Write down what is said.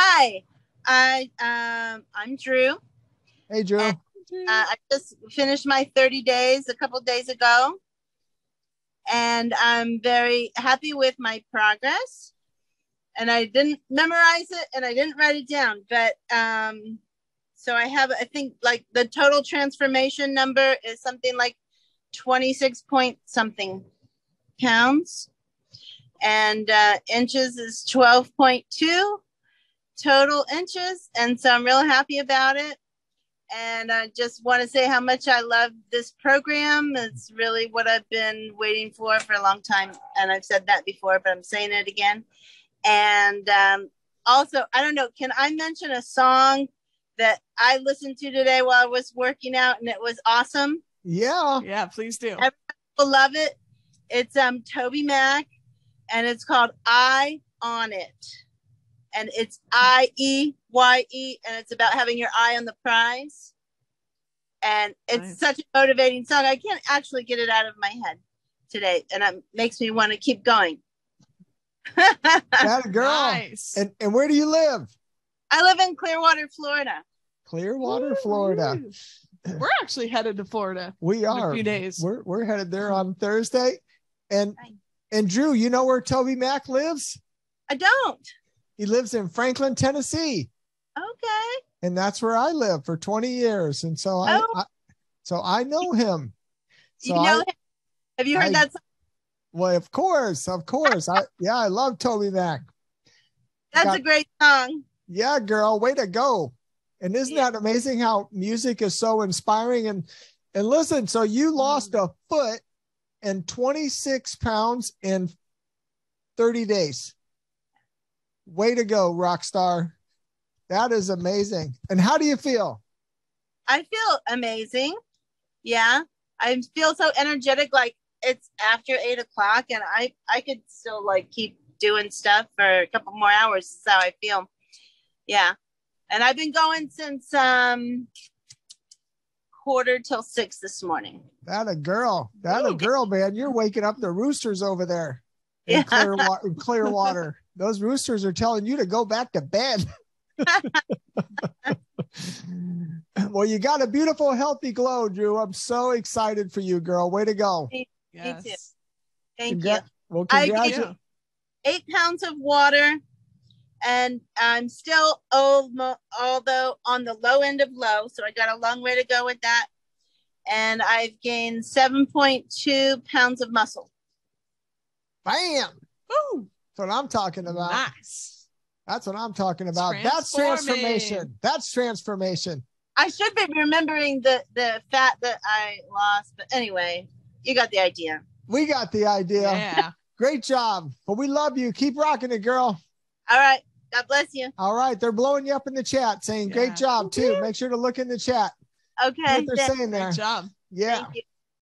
Hi, I um, I'm Drew. Hey, Drew. And, uh, I just finished my 30 days a couple days ago, and I'm very happy with my progress. And I didn't memorize it, and I didn't write it down, but um, so I have I think like the total transformation number is something like 26 point something pounds, and uh, inches is 12.2 total inches. And so I'm real happy about it. And I just want to say how much I love this program. It's really what I've been waiting for for a long time. And I've said that before, but I'm saying it again. And um, also, I don't know, can I mention a song that I listened to today while I was working out and it was awesome? Yeah. Yeah, please do. Everyone will love it. It's um Toby Mac and it's called Eye on it and it's I E Y E, and it's about having your eye on the prize. And it's Nice. such a motivating song. I can't actually get it out of my head today, and it makes me want to keep going. That a girl. Nice. And and where do you live? I live in Clearwater, Florida. Clearwater, Florida. We're actually headed to Florida We in a are. few days. We're we're headed there on Thursday. And and Drew, you know where Toby Mac lives? I don't. He lives in Franklin, Tennessee. Okay. And that's where I lived for 20 years. And so I, Oh. I so I know him. So you know, I, him? have you heard I- that? Song? well, of course, of course. I yeah, I love Toby Mac. That's got- a great song. Yeah, girl, way to go. And isn't Yeah. that amazing how music is so inspiring? And and listen, so you mm-hmm. lost a foot and 26 pounds in 30 days. Way to go, rock star. That is amazing. And how do you feel? I feel amazing. Yeah. I feel so energetic. Like it's after eight o'clock and I, I could still like keep doing stuff for a couple more hours. Is how I feel. Yeah. And I've been going since um quarter till six this morning. That a girl. That a girl, man. You're waking up the roosters over there in Yeah. Clearwater. In Clearwater. Those roosters are telling you to go back to bed. well, you got a beautiful, healthy glow, Drew. I'm so excited for you, girl. Way to go. Yes. too. Thank Congra- you. Well, congratulations. Yeah. eight pounds of water and i'm still almo- although on the low end of low so i got a long way to go with that and i've gained 7.2 pounds of muscle Bam. Woo. That's what I'm talking about. Nice. That's what I'm talking about. That's transformation. That's transformation. i should be remembering the the fat that i lost but anyway you got the idea We got the idea. Yeah. Great job. But we love you. Keep rocking it, girl. all right god bless you All right. They're blowing you up in the chat saying Yeah. great job too. Make sure to look in the chat. Okay what they're thank- saying there. Good job. Yeah. thank you